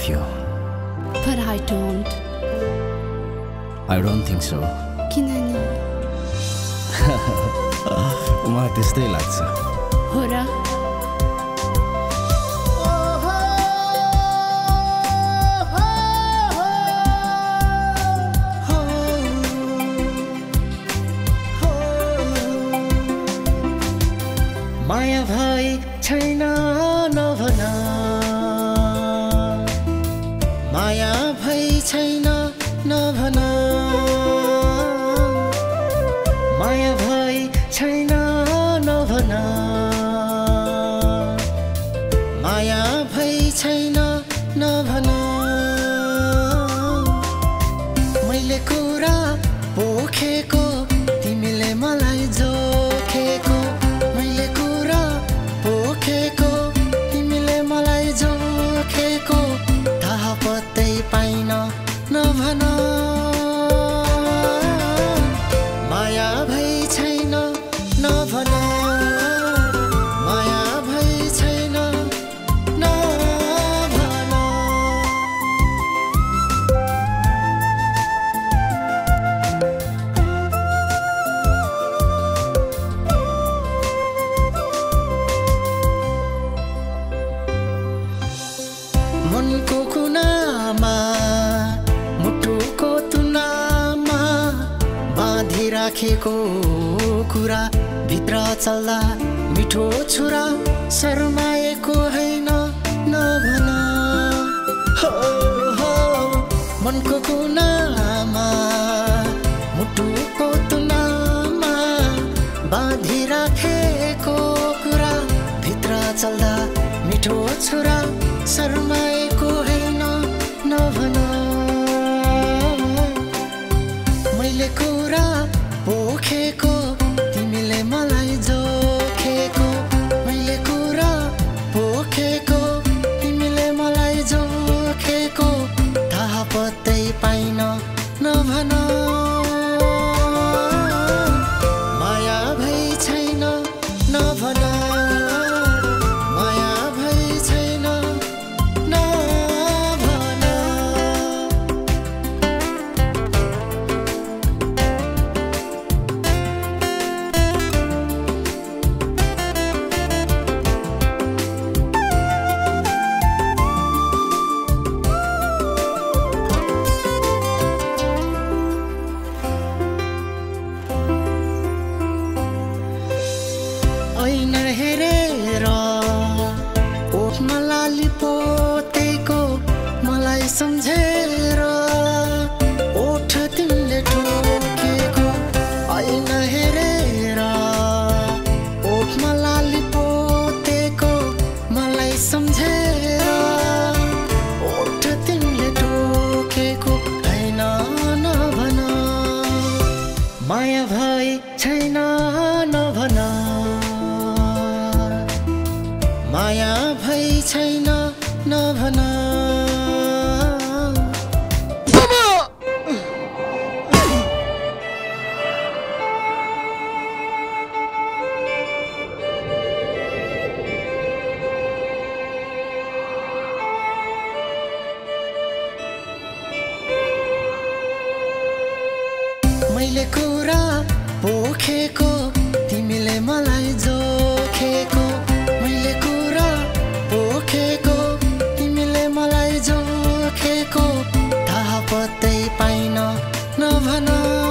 love you. But I don't. I don't think so. किन नि मलाई त्यस्तै लाग्छ हो र माया भई छैन माया भई छैन नभन। माया भई छैन नभन। माया भई छैन नभन। मैले कुरा पोखेको कुनामा मुटुको तुनामा बाँधिराखेको कुरा भित्र चल्दा मिठो छुरा शर्माएको होइन नभन। हो मनको कुनामा मुटुको तुनामा बाँधिराखेको कुरा भित्र चल्दा मिठो छुरा शर्माएको पोखेको तिमीले मलाई जोखेको मैले कुरा पोखेको तिमीले मलाई जोखेको थाहा पत्तै पाइन। ऐन हेरेर ओठमा लाली पोतेको मलाई सम्झेर छैन नभन। भना